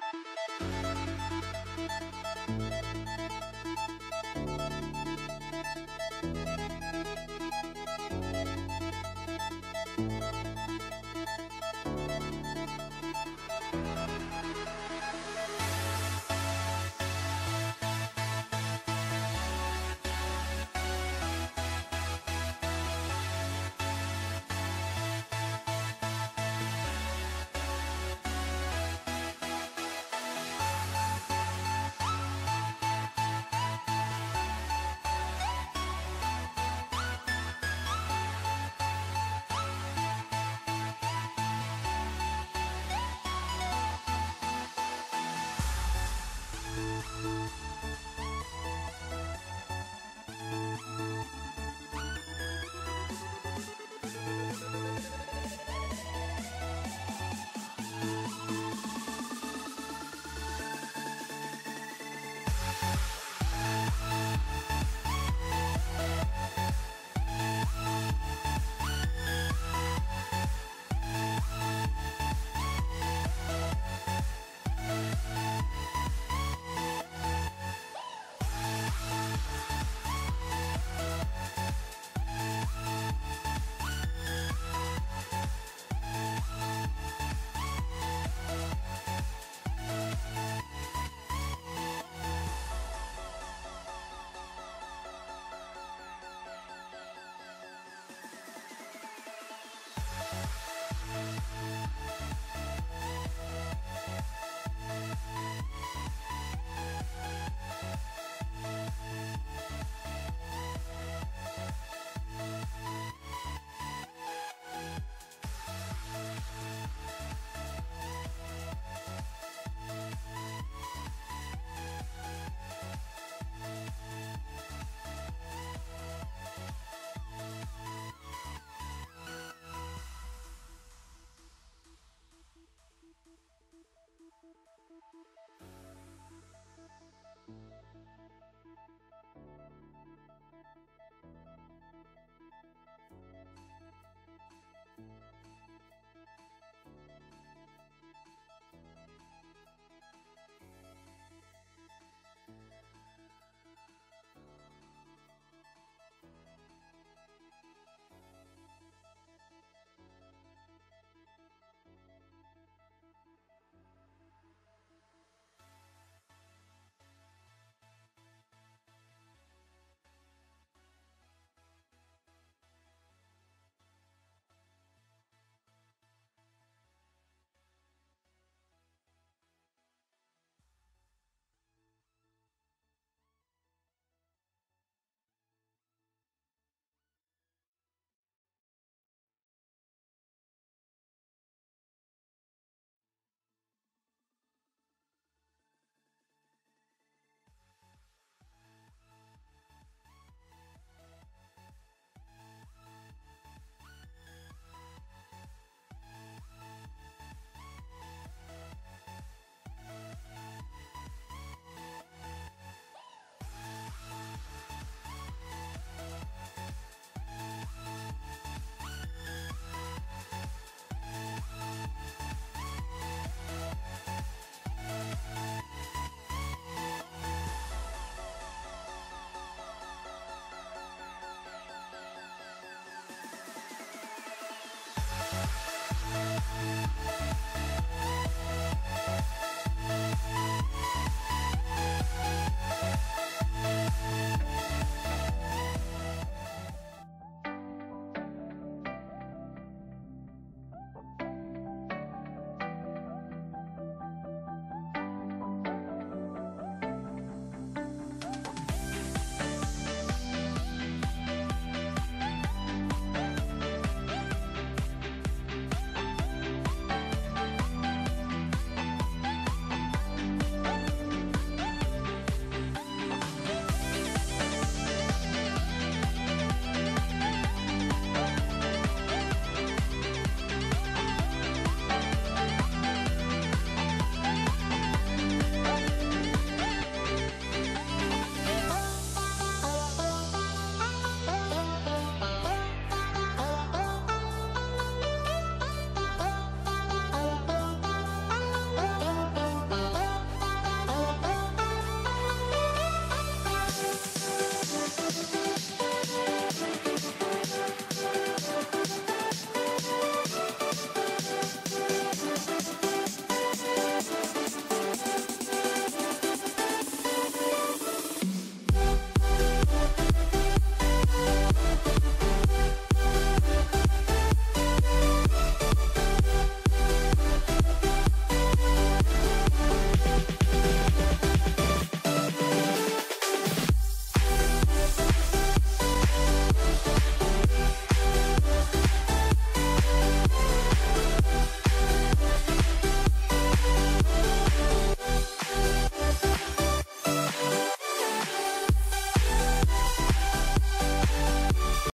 thank you